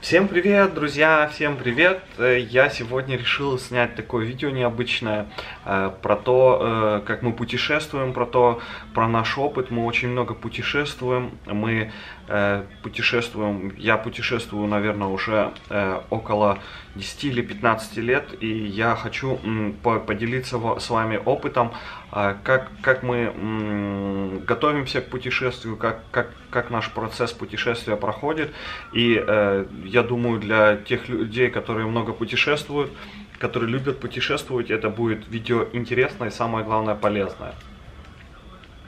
Всем привет, друзья, всем привет! Э, Я сегодня решил снять такое видео необычное э, про то, э, как мы путешествуем, про то, про наш опыт. Мы очень много путешествуем, мы путешествуем, я путешествую, наверное, уже э, около 10 или 15 лет, и я хочу поделиться с вами опытом, э, как, как мы готовимся к путешествию, как, как, как наш процесс путешествия проходит. И э, я думаю, для тех людей, которые много путешествуют, которые любят путешествовать, это будет видео интересное и самое главное полезное.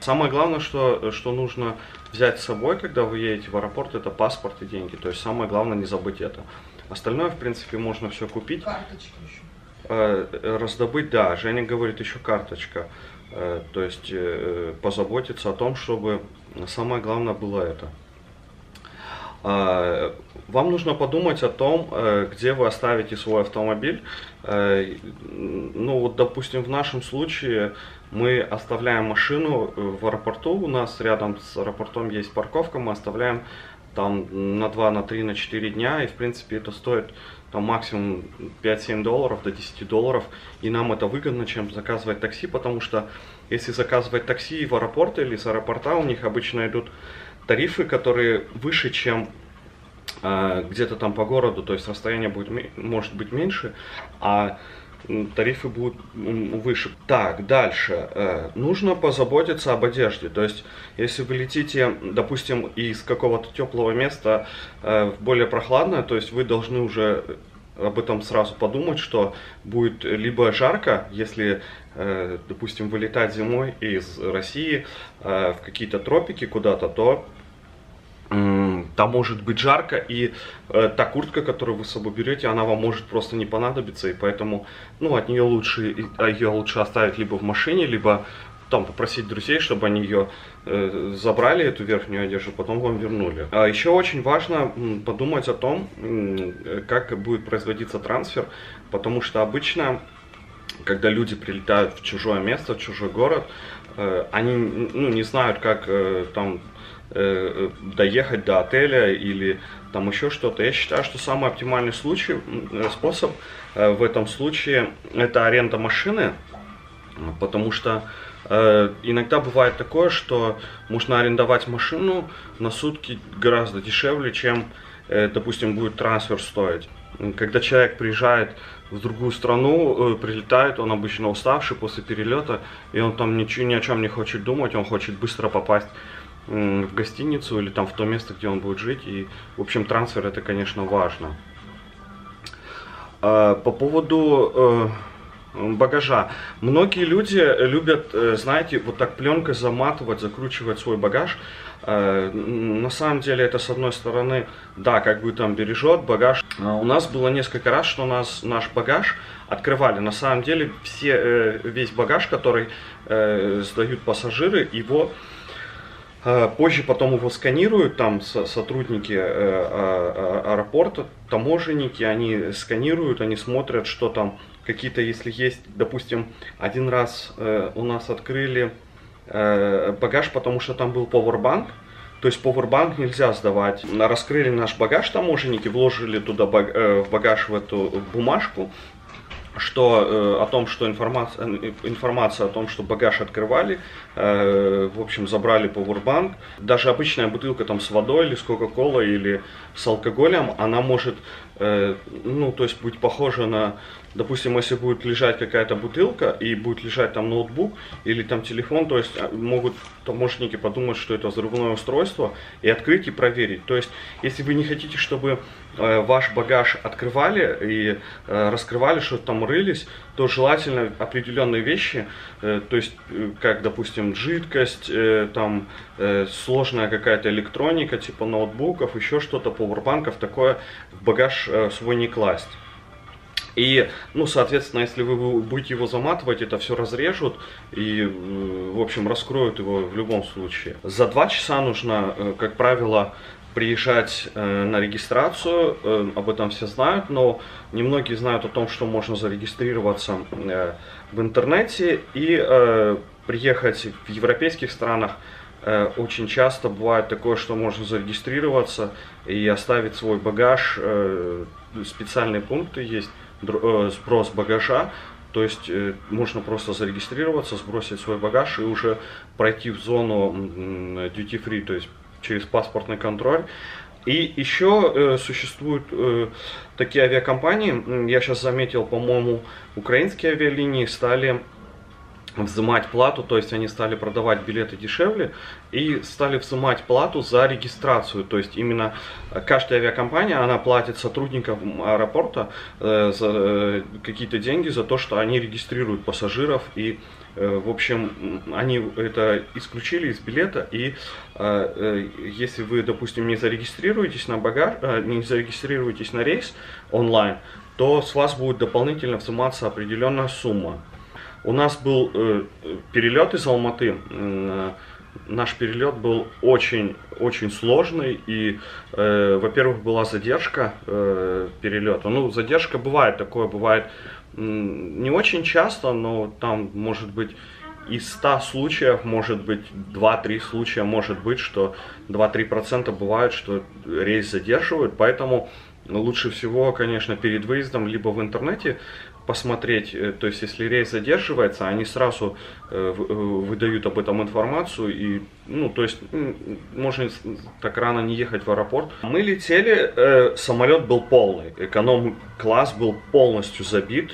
Самое главное, что, что нужно взять с собой, когда вы едете в аэропорт, это паспорт и деньги. То есть самое главное не забыть это. Остальное, в принципе, можно все купить. Карточки еще. Э, раздобыть, да, Женя говорит еще карточка. Э, то есть э, позаботиться о том, чтобы самое главное было это. А, Вам нужно подумать о том, э, где вы оставите свой автомобиль. Э, Ну вот, допустим, в нашем случае мы оставляем машину в аэропорту. У нас рядом с аэропортом есть парковка. Мы оставляем там на 2, на 3, на 4 дня. И, в принципе, это стоит там максимум 5-7 долларов до 10 долларов. И нам это выгодно, чем заказывать такси, потому что если заказывать такси в аэропорт или с аэропорта, у них обычно идут тарифы, которые выше, чем э, где-то там по городу, то есть расстояние будет, может быть меньше, а тарифы будут выше. Так, дальше. Э, Нужно позаботиться об одежде. То есть, если вы летите, допустим, из какого-то теплого места э, в более прохладное, то есть вы должны уже об этом сразу подумать, что будет либо жарко, если, э, допустим, вылетать зимой из России э, в какие-то тропики куда-то, то там может быть жарко, и э, та куртка, которую вы с собой берете, она вам может просто не понадобиться, и поэтому, ну, от нее лучше, а ее лучше оставить либо в машине, либо там попросить друзей, чтобы они ее э, забрали, эту верхнюю одежду, потом вам вернули. А еще очень важно подумать о том, как будет производиться трансфер, потому что обычно когда люди прилетают в чужое место, в чужой город, э, они ну, не знают, как э, там доехать до отеля или там еще что-то. Я считаю, что самый оптимальный случай, способ в этом случае это аренда машины, потому что иногда бывает такое, что можно арендовать машину на сутки гораздо дешевле, чем, э, допустим, будет трансфер стоить. Когда человек приезжает в другую страну, э, прилетает, он обычно уставший после перелета, и он там ничего, ни о чем не хочет думать, он хочет быстро попасть в гостиницу или там в то место, где он будет жить. И, в общем, трансфер это, конечно, важно. Э, По поводу э, багажа. Многие люди любят, э, знаете, вот так пленкой заматывать, закручивать свой багаж. Э, На самом деле это с одной стороны, да, как бы там бережет багаж. А У нас было несколько раз, что у нас наш багаж открывали. На самом деле все, э, весь багаж, который э, сдают пассажиры, его Э, Позже потом его сканируют, там со- сотрудники э, а- а- аэропорта, таможенники, они сканируют, они смотрят, что там какие-то, если есть, допустим, один раз э, у нас открыли э, багаж, потому что там был powerbank, то есть powerbank нельзя сдавать. Раскрыли наш багаж таможенники, вложили туда в багаж в эту бумажку, что э, о том, что информация, э, информация о том, что багаж открывали, э, в общем, забрали powerbank. Даже обычная бутылка там с водой или с кока-колой или с алкоголем, она может, ну, то есть быть похожа на, допустим, если будет лежать какая-то бутылка и будет лежать там ноутбук или там телефон, то есть а, могут таможенники подумать, что это взрывное устройство и открыть и проверить. То есть, если вы не хотите, чтобы э, ваш багаж открывали и э, раскрывали, что там рылись, то желательно определенные вещи, э, то есть, э, как, допустим, жидкость, э, там, э, сложная какая-то электроника, типа ноутбуков, еще что-то, пауэрбанков, такое в багаж э, свой не класть. И, ну, соответственно, если вы будете его заматывать, это все разрежут и, э, в общем, раскроют его в любом случае. За два часа нужно, э, как правило, приезжать э, на регистрацию, э, об этом все знают, но немногие знают о том, что можно зарегистрироваться э, в интернете и э, приехать в европейских странах Э, очень часто бывает такое, что можно зарегистрироваться и оставить свой багаж. Э, специальные пункты есть, сброс багажа. То есть можно просто зарегистрироваться, сбросить свой багаж и уже пройти в зону duty free, то есть через паспортный контроль. И еще э, существуют э, такие авиакомпании, я сейчас заметил, по-моему, украинские авиалинии стали взимать плату, то есть они стали продавать билеты дешевле и стали взимать плату за регистрацию, то есть именно каждая авиакомпания, она платит сотрудникам аэропорта э, э, какие-то деньги за то, что они регистрируют пассажиров и Э, в общем, они это исключили из билета, и э, э, если вы, допустим, не зарегистрируетесь на багаж, не зарегистрируетесь на рейс онлайн, то с вас будет дополнительно взиматься определенная сумма. У нас был перелет из Алматы. Наш перелет был очень, очень сложный, и, во-первых, была задержка перелета. Ну, задержка бывает, такое бывает не очень часто, но там может быть из 100 случаев, может быть 2-3 случая, может быть, что 2-3% бывает, что рейс задерживают, поэтому лучше всего, конечно, перед выездом либо в интернете посмотреть, э, то есть если рейс задерживается, они сразу э, э, выдают об этом информацию и, ну, то есть можно так рано не ехать в аэропорт. Мы летели, самолет был полный, эконом-класс был полностью забит,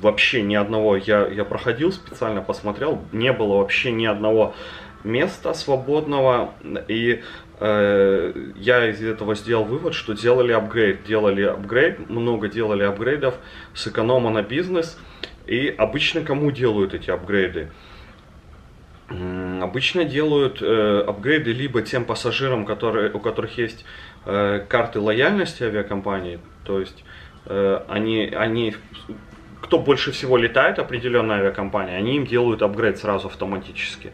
вообще ни одного, я, я проходил специально, посмотрел, не было вообще ни одного места свободного, и я из этого сделал вывод, что делали апгрейд, делали апгрейд, много делали апгрейдов с эконома на бизнес, и обычно кому делают эти апгрейды? Обычно делают э, апгрейды либо тем пассажирам, которые, у которых есть э, карты лояльности авиакомпании, то есть э, они, они, кто больше всего летает, определенная авиакомпания, они им делают апгрейд сразу автоматически.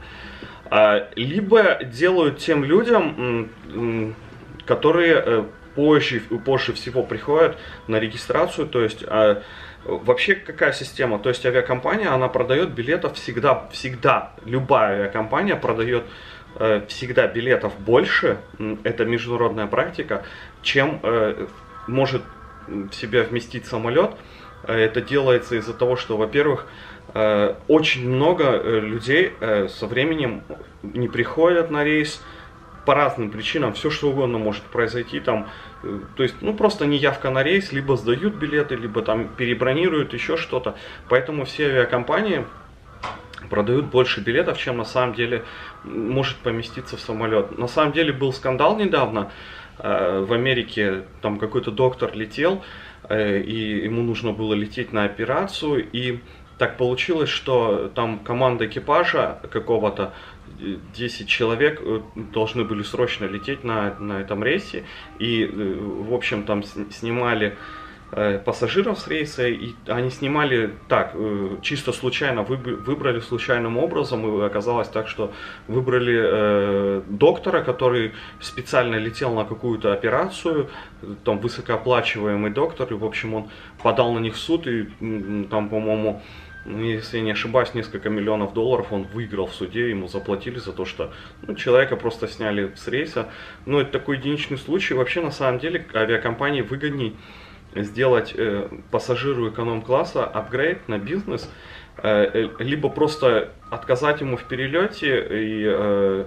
Либо делают тем людям, которые э, позже, позже всего приходят на регистрацию, то есть а, Вообще какая система? То есть авиакомпания, она продает билетов всегда, всегда, любая авиакомпания продает э, всегда билетов больше, это международная практика, чем э, может в себя вместить самолет. Это делается из-за того, что, во-первых, Э, очень много э, людей э, со временем не приходят на рейс по разным причинам, все что угодно может произойти там, то есть, ну просто неявка на рейс, либо сдают билеты, либо там перебронируют еще что-то, поэтому все авиакомпании продают больше билетов, чем на самом деле может поместиться в самолет. На самом деле был скандал недавно в Америке, там какой-то доктор летел, и ему нужно было лететь на операцию, и так получилось, что там команда экипажа какого-то, 10 человек э, должны были срочно лететь на, на этом рейсе. И, э, в общем, там снимали э, пассажиров с рейса, и они снимали так, чисто случайно, выбрали случайным образом, и оказалось так, что выбрали э, доктора, который специально летел на какую-то операцию, там высокооплачиваемый доктор, и, в общем, он подал на них в суд, и там, по-моему, если я не ошибаюсь, несколько миллионов долларов он выиграл в суде, ему заплатили за то, что ну, человека просто сняли с рейса. Но это такой единичный случай. Вообще, на самом деле, авиакомпании выгодней сделать э, пассажиру эконом-класса апгрейд на бизнес, э, э, либо просто отказать ему в перелете и э,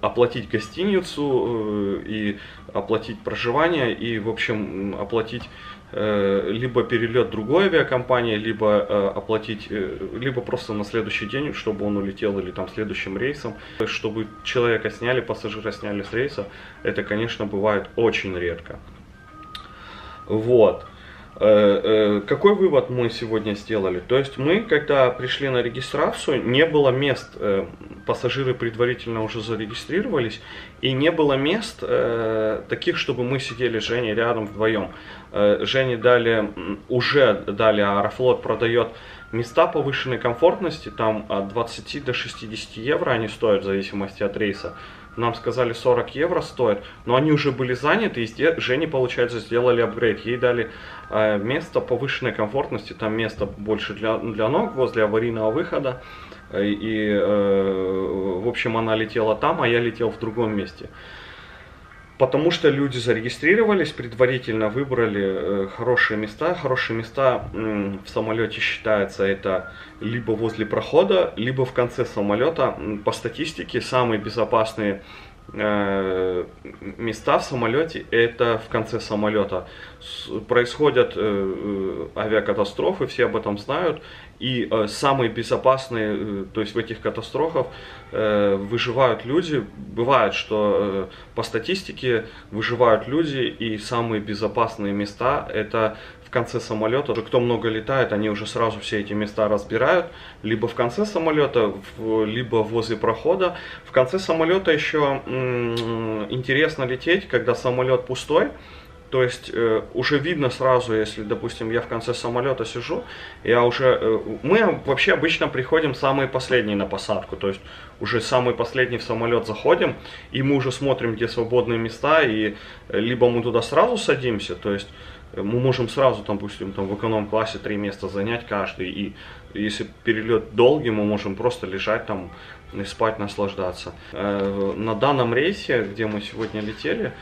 оплатить гостиницу, э, и оплатить проживание, и, в общем, оплатить Э, либо перелет другой авиакомпании, либо э, оплатить, э, либо просто на следующий день, чтобы он улетел или там следующим рейсом, чтобы человека сняли, пассажира сняли с рейса, это, конечно, бывает очень редко. Вот. Какой вывод мы сегодня сделали? То есть мы, когда пришли на регистрацию, не было мест, пассажиры предварительно уже зарегистрировались, и не было мест таких, чтобы мы сидели с Женей рядом вдвоем. Э, Жене дали, уже дали, Аэрофлот продает места повышенной комфортности, там от 20 до 60 евро они стоят в зависимости от рейса. Нам сказали 40 евро стоит, но они уже были заняты, и Жене, получается, сделали апгрейд. Ей дали э, место повышенной комфортности, там место больше для, для ног возле аварийного выхода. и, в общем, она летела там, а я летел в другом месте. Потому что люди зарегистрировались, предварительно выбрали э, хорошие места. Хорошие места в самолете считается это либо возле прохода, либо в конце самолета. По статистике самые безопасные э, места в самолете это в конце самолета. Происходят э, авиакатастрофы, все об этом знают. И э, самые безопасные, э, то есть в этих катастрофах э, выживают люди. Бывает, что э, по статистике выживают люди, и самые безопасные места это в конце самолета. Кто много летает, они уже сразу все эти места разбирают. Либо в конце самолета, в, либо возле прохода. В конце самолета еще м- интересно лететь, когда самолет пустой. То есть э, уже видно сразу, если, допустим, я в конце самолета сижу, я уже... Э, мы вообще обычно приходим самые последние на посадку, то есть уже самый последний в самолет заходим, и мы уже смотрим, где свободные места, и э, либо мы туда сразу садимся, то есть э, мы можем сразу, допустим, там, в эконом-классе три места занять каждый, и если перелет долгий, мы можем просто лежать там и спать, наслаждаться. Э, на данном рейсе, где мы сегодня летели,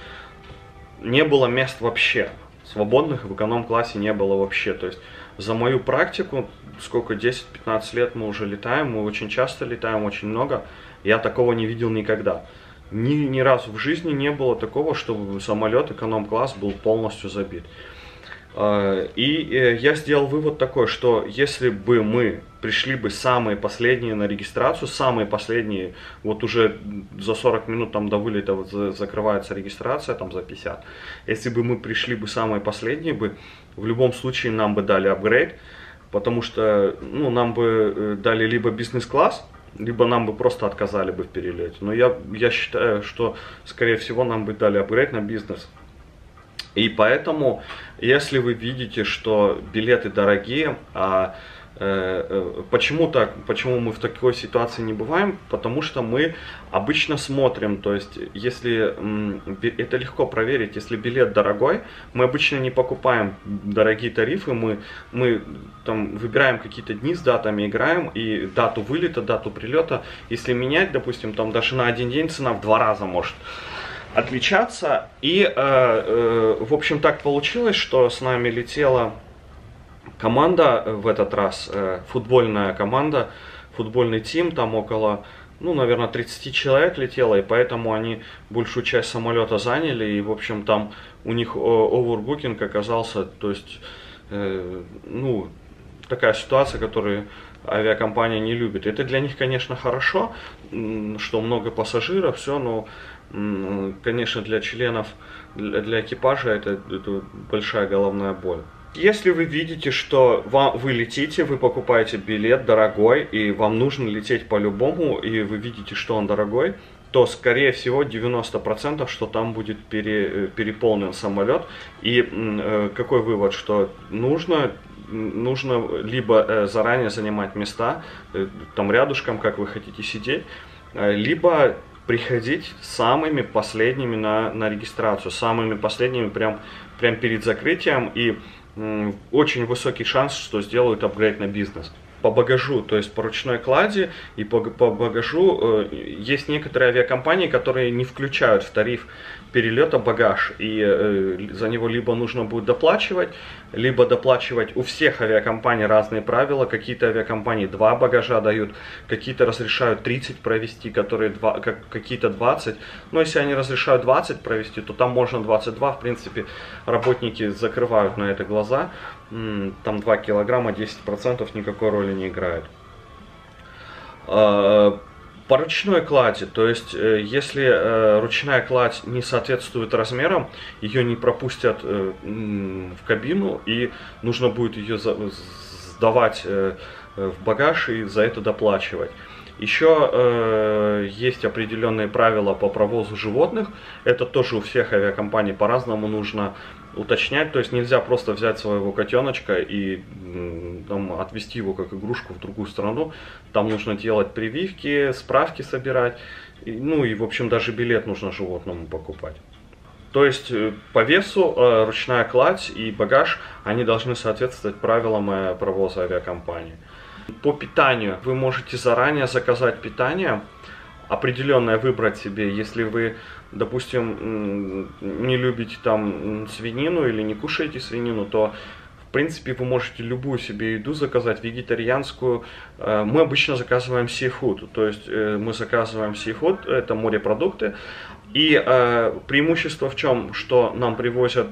не было мест вообще. Свободных в эконом-классе не было вообще. То есть за мою практику, сколько, 10-15 лет мы уже летаем, мы очень часто летаем, очень много, я такого не видел никогда. Ни, ни разу в жизни не было такого, чтобы самолет эконом-класс был полностью забит. А, и э, я сделал вывод такой, что если бы мы пришли бы самые последние на регистрацию, самые последние, вот уже за 40 минут там до вылета вот закрывается регистрация, там за 50. Если бы мы пришли бы самые последние бы, в любом случае нам бы дали апгрейд, потому что ну, нам бы э, дали либо бизнес-класс, либо нам бы просто отказали бы в перелете. Но я, я считаю, что, скорее всего, нам бы дали апгрейд на бизнес. И поэтому, если вы видите, что билеты дорогие, а э, э, Почему так? Почему мы в такой ситуации не бываем? Потому что мы обычно смотрим, то есть если это легко проверить, если билет дорогой, мы обычно не покупаем дорогие тарифы, мы, мы там выбираем какие-то дни с датами, играем и дату вылета, дату прилета. Если менять, допустим, там даже на один день цена в два раза может отличаться. И, э, э, в общем, так получилось, что с нами летела команда в этот раз, э, футбольная команда, футбольный тим, там около, ну, наверное, 30 человек летело, и поэтому они большую часть самолета заняли, и, в общем, там у них овербукинг оказался, то есть, э, ну, такая ситуация, которую авиакомпания не любит. Это для них, конечно, хорошо, что много пассажиров, все, но конечно, для членов, для, экипажа это, это большая головная боль. Если вы видите, что вам, вы летите, вы покупаете билет дорогой, и вам нужно лететь по-любому, и вы видите, что он дорогой, то, скорее всего, 90%, что там будет пере, э, переполнен самолет. И э, какой вывод, что нужно нужно либо э, заранее занимать места, э, там рядышком, как вы хотите сидеть, либо приходить самыми последними на, на регистрацию, самыми последними прям, прям перед закрытием, и очень высокий шанс, что сделают апгрейд на бизнес по багажу, то есть по ручной клади и по, по багажу э, есть некоторые авиакомпании, которые не включают в тариф перелета багаж, и э, за него либо нужно будет доплачивать, либо доплачивать у всех авиакомпаний разные правила, какие-то авиакомпании два багажа дают, какие-то разрешают 30 провести, которые два, как, какие-то 20, но если они разрешают 20 провести, то там можно 22, в принципе, работники закрывают на это глаза, там 2 килограмма, 10% никакой роли не играет. А, по ручной клади, то есть э, если э, ручная кладь не соответствует размерам, ее не пропустят э, в кабину и нужно будет ее сдавать в багаж и за это доплачивать. Еще есть определенные правила по провозу животных. Это тоже у всех авиакомпаний по-разному нужно уточнять. То есть нельзя просто взять своего котеночка и там, отвезти его как игрушку в другую страну. Там нужно делать прививки, справки собирать. И, ну и, в общем, даже билет нужно животному покупать. То есть э, по весу э, ручная кладь и багаж, они должны соответствовать правилам э, провоза авиакомпании. По питанию вы можете заранее заказать питание, определенное выбрать себе, если вы, допустим, не любите там свинину или не кушаете свинину, то в принципе вы можете любую себе еду заказать, вегетарианскую. Э, мы обычно заказываем seafood, то есть э, мы заказываем seafood, это морепродукты. И э, преимущество в чем, что нам привозят,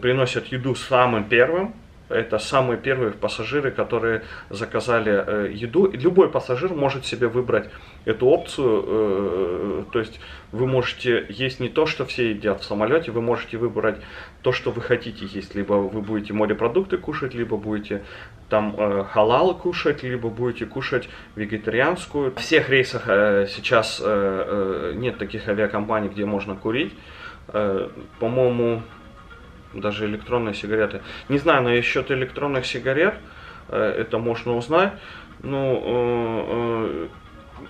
приносят еду самым первым, это самые первые пассажиры, которые заказали э, еду. Любой пассажир может себе выбрать эту опцию. Э, то есть вы можете есть не то, что все едят в самолете, вы можете выбрать то, что вы хотите есть. Либо вы будете морепродукты кушать, либо будете там э, халал кушать, либо будете кушать вегетарианскую. В всех рейсах э, сейчас э, э, нет таких авиакомпаний, где можно курить. Э, по-моему, даже электронные сигареты. Не знаю, насчет электронных сигарет, э, это можно узнать. Ну, э, э,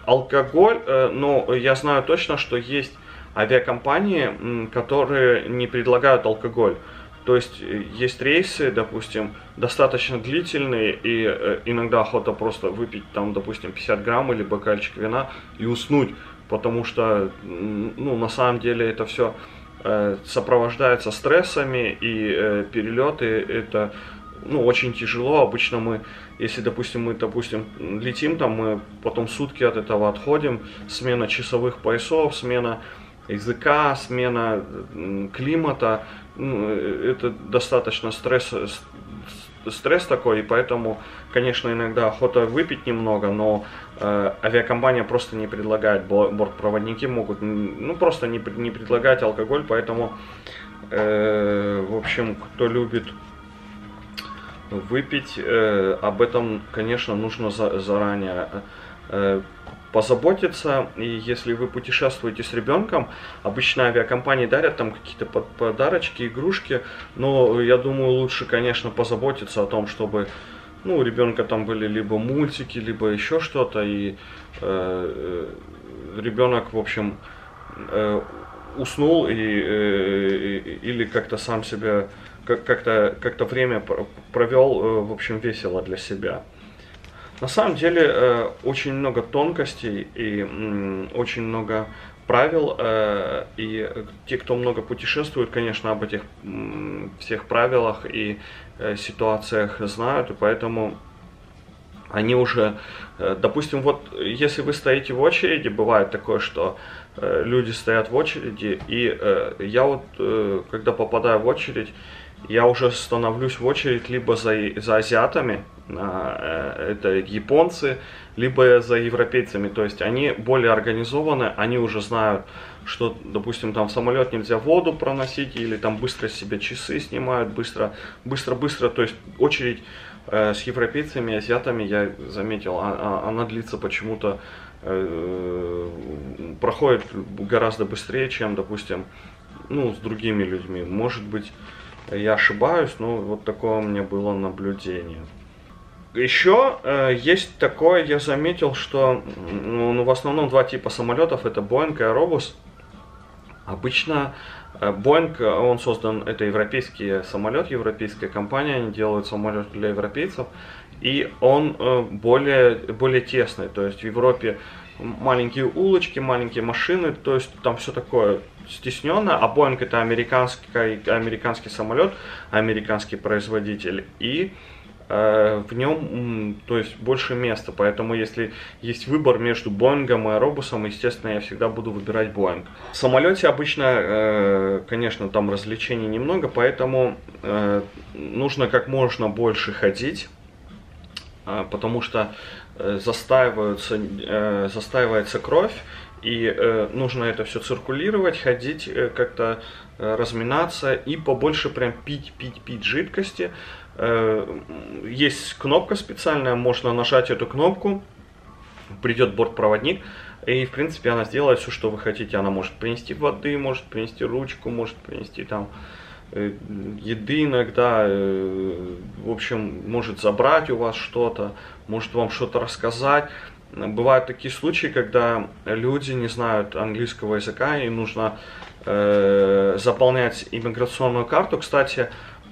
алкоголь, но я знаю точно, что есть авиакомпании, которые не предлагают алкоголь. То есть есть рейсы, допустим, достаточно длительные, и иногда охота просто выпить там, допустим, 50 грамм или бокальчик вина и уснуть, потому что, ну, на самом деле это все Э, сопровождается стрессами и э, перелеты. Это ну, очень тяжело. Обычно мы, если, допустим, мы, допустим, летим там, мы потом сутки от этого отходим, смена часовых поясов, смена языка, смена климата, ну, э, это достаточно стресс, стресс такой, и поэтому, конечно, иногда охота выпить немного, но авиакомпания просто не предлагает, бортпроводники могут, ну, просто не, не предлагать алкоголь, поэтому, э, в общем, кто любит выпить, э, об этом, конечно, нужно за, заранее э, позаботиться. И если вы путешествуете с ребенком, обычно авиакомпании дарят там какие-то подарочки, игрушки, но я думаю, лучше, конечно, позаботиться о том, чтобы ну, у ребенка там были либо мультики, либо еще что-то, и э, ребенок, в общем, э, уснул и, э, или как-то сам себя, как-то как время провел, э, в общем, весело для себя. На самом деле э, очень много тонкостей и очень много правил, э, и те, кто много путешествует, конечно, об этих всех правилах и э, ситуациях знают, и поэтому они уже, допустим, вот если вы стоите в очереди, бывает такое, что люди стоят в очереди, и я вот, когда попадаю в очередь, я уже становлюсь в очередь либо за, за азиатами, а, э, это японцы, либо за европейцами. То есть они более организованы, они уже знают, что, допустим, там в самолет нельзя воду проносить, или там быстро себе часы снимают, быстро, быстро, быстро. То есть очередь э, с европейцами, азиатами, я заметил, а, а, она длится почему-то, э, проходит гораздо быстрее, чем, допустим, ну, с другими людьми. Может быть, я ошибаюсь, но вот такое у меня было наблюдение. Еще э, есть такое, я заметил, что ну, в основном два типа самолетов, это Boeing и Airbus. Обычно э, Boeing, он создан, это европейский самолет, европейская компания, они делают самолет для европейцев, и он э, более, более тесный, то есть в Европе маленькие улочки, маленькие машины, то есть там все такое стесненно, а Boeing это американский, американский самолет, американский производитель, и э, в нем, то есть больше места, поэтому если есть выбор между Боингом и Аэробусом, естественно, я всегда буду выбирать Боинг. В самолете обычно, э, конечно, там развлечений немного, поэтому э, нужно как можно больше ходить, потому что застаиваются, застаивается кровь, и э, нужно это все циркулировать, ходить, э, как-то э, разминаться и побольше прям пить, пить, пить жидкости. Э, есть кнопка специальная, можно нажать эту кнопку, придет бортпроводник, и в принципе она сделает все, что вы хотите. Она может принести воды, может принести ручку, может принести там э, еды иногда, э, в общем, может забрать у вас что-то, может вам что-то рассказать. Бывают такие случаи, когда люди не знают английского языка и нужно э, заполнять иммиграционную карту. Кстати,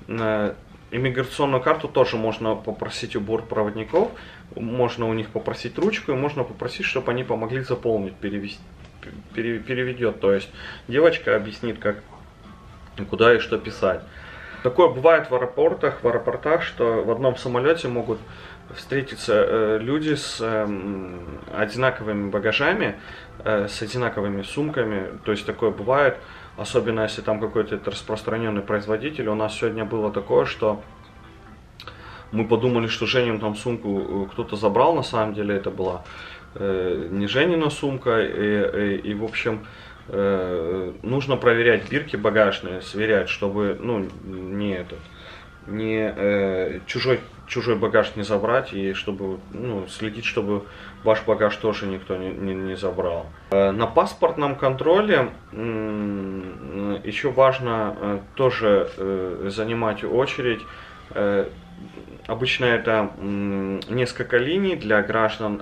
э, иммиграционную карту тоже можно попросить у бортпроводников, можно у них попросить ручку, и можно попросить, чтобы они помогли заполнить, перевести, переведет. То есть девочка объяснит, как, куда и что писать. Такое бывает в аэропортах, в аэропортах, что в одном самолете могут встретиться э, люди с э, одинаковыми багажами, э, с одинаковыми сумками. То есть такое бывает, особенно если там какой-то распространенный производитель. У нас сегодня было такое, что мы подумали, что Женин там сумку э, кто-то забрал, на самом деле это была э, не Женина сумка, и, и, и в общем э, нужно проверять бирки багажные, сверять, чтобы ну не этот не э, чужой чужой багаж не забрать и чтобы ну, следить, чтобы ваш багаж тоже никто не, не, не забрал. Э, на паспортном контроле еще важно э, тоже э, занимать очередь. Обычно это несколько линий для граждан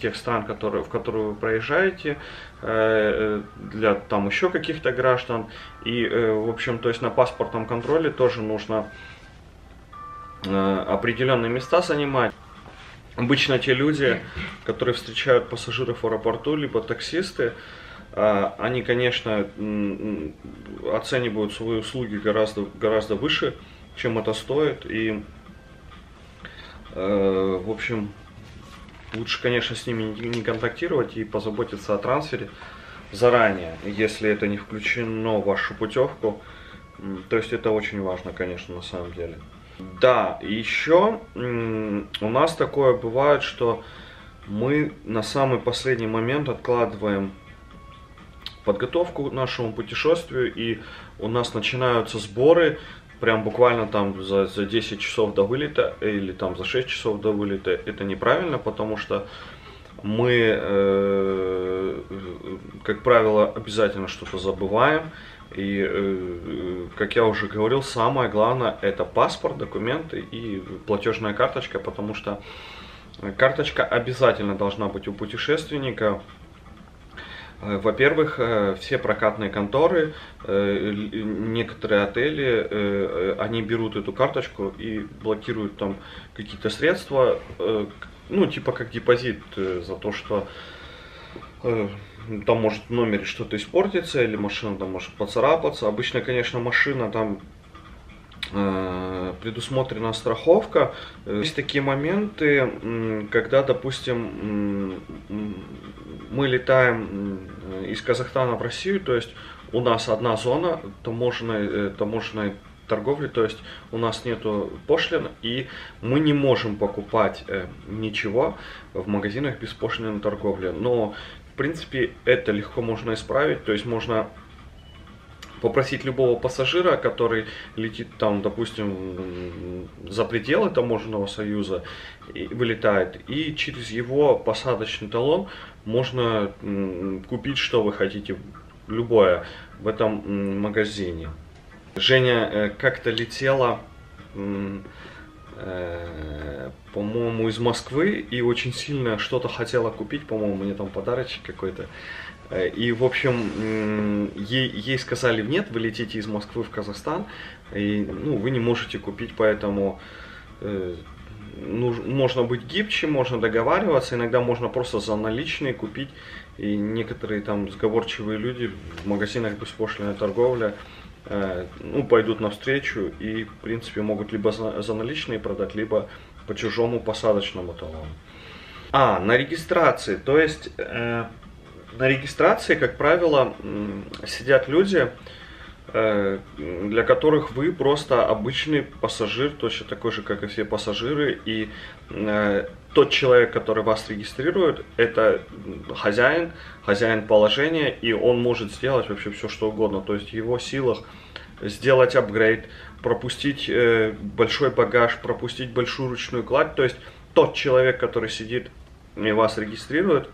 тех стран, которые, в которые вы проезжаете, для там еще каких-то граждан. И, в общем, то есть на паспортном контроле тоже нужно определенные места занимать. Обычно те люди, которые встречают пассажиров в аэропорту, либо таксисты, они, конечно, оценивают свои услуги гораздо, гораздо выше, чем это стоит. И Э, в общем, лучше, конечно, с ними не контактировать и позаботиться о трансфере заранее, если это не включено в вашу путевку. То есть это очень важно, конечно, на самом деле. Да, еще у нас такое бывает, что мы на самый последний момент откладываем подготовку к нашему путешествию, и у нас начинаются сборы прям буквально там за, за 10 часов до вылета или там за 6 часов до вылета, это неправильно, потому что мы, э, как правило, обязательно что-то забываем. И, э, как я уже говорил, самое главное это паспорт, документы и платежная карточка, потому что карточка обязательно должна быть у путешественника. Э, во-первых, э, все прокатные конторы, э, некоторые отели, они берут эту карточку и блокируют там какие-то средства, ну, типа как депозит за то, что там может в номере что-то испортиться, или машина там может поцарапаться. Обычно, конечно, машина там предусмотрена страховка. Есть такие моменты, когда, допустим, мы летаем из Казахстана в Россию, то есть у нас одна зона таможенной, э, таможенной торговли, то есть у нас нету пошлин, и мы не можем покупать э, ничего в магазинах без пошлины торговли. Но, принципе, это легко можно исправить, то есть можно попросить любого пассажира, который летит там, допустим, за пределы таможенного союза, и вылетает, и через его посадочный талон можно купить, что вы хотите, любое в этом магазине. Женя э, как-то летела, э, по-моему, из Москвы и очень сильно что-то хотела купить, по-моему, мне там подарочек какой-то. Э, и, в общем, ей, ей сказали, нет, вы летите из Москвы в Казахстан, и ну, вы не можете купить, поэтому э, ну, можно быть гибче, можно договариваться, иногда можно просто за наличные купить. И некоторые там сговорчивые люди в магазинах беспошлиной торговля э, ну, пойдут навстречу и, в принципе, могут либо за, за наличные продать, либо по чужому посадочному талону. А, на регистрации, то есть э, на регистрации, как правило, сидят люди, э, для которых вы просто обычный пассажир, точно такой же, как и все пассажиры, и э, тот человек, который вас регистрирует, это хозяин, хозяин положения, и он может сделать вообще все, что угодно. То есть в его силах сделать апгрейд, пропустить э, большой багаж, пропустить большую ручную кладь. То есть тот человек, который сидит и вас регистрирует,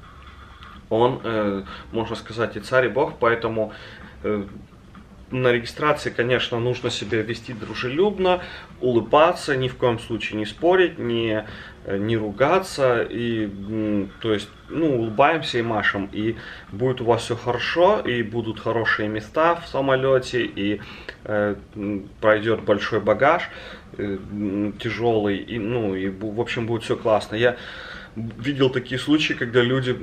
он, э, можно сказать, и царь, и бог, поэтому э, на регистрации, конечно, нужно себя вести дружелюбно, улыбаться, ни в коем случае не спорить, не, э, не ругаться. И, то есть, ну, улыбаемся и машем. И будет у вас все хорошо, и будут хорошие места в самолете, и э, пройдет большой багаж. э, тяжелый, и, ну, и, в общем, будет все классно. Я видел такие случаи, когда люди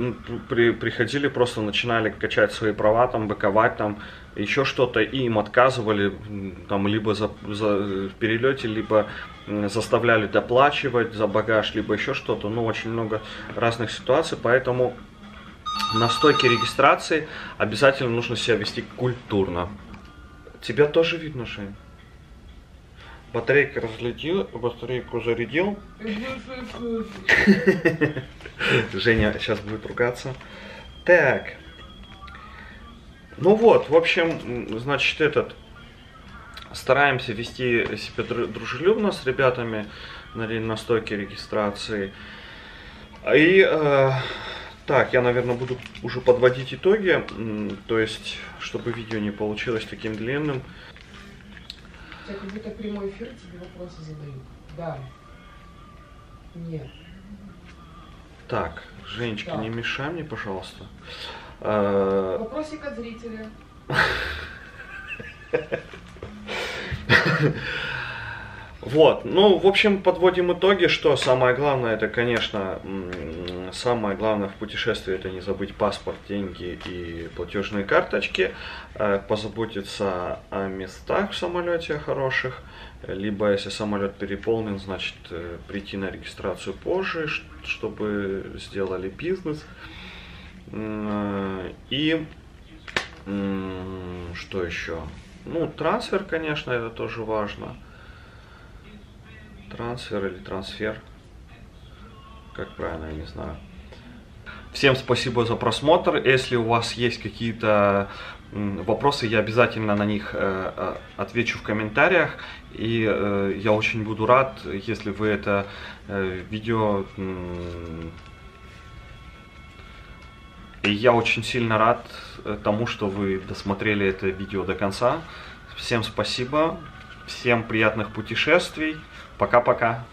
при, приходили, просто начинали качать свои права, там, быковать, там, еще что-то, и им отказывали, там, либо за, за, в перелете, либо заставляли доплачивать за багаж, либо еще что-то, ну, очень много разных ситуаций, поэтому на стойке регистрации обязательно нужно себя вести культурно. Тебя тоже видно, Жень? Батарейка разлетел, батарейку зарядил. Женя сейчас будет ругаться. Так. Ну вот, в общем, значит, этот... Стараемся вести себя дружелюбно с ребятами на, на стойке регистрации. И э, так, я, наверное, буду уже подводить итоги, то есть, чтобы видео не получилось таким длинным. У как будто прямой эфир тебе вопросы задают. Да. Нет. Так, Женечка, да. не мешай мне, пожалуйста. А, Вопросик от зрителя. Вот, ну, в общем, подводим итоги, что самое главное, это, конечно, самое главное в путешествии, это не забыть паспорт, деньги и платежные карточки, э, позаботиться о местах в самолете хороших, либо если самолет переполнен, значит, э, прийти на регистрацию позже, чтобы сделали бизнес. И что еще? Ну, трансфер, конечно, это тоже важно трансфер или трансфер. Как правильно, я не знаю. Всем спасибо за просмотр. Если у вас есть какие-то вопросы, я обязательно на них э, э, отвечу в комментариях. И э, я очень буду рад, если вы это видео... И я очень сильно рад тому, что вы досмотрели это видео до конца. Всем спасибо, всем приятных путешествий. Пока-пока.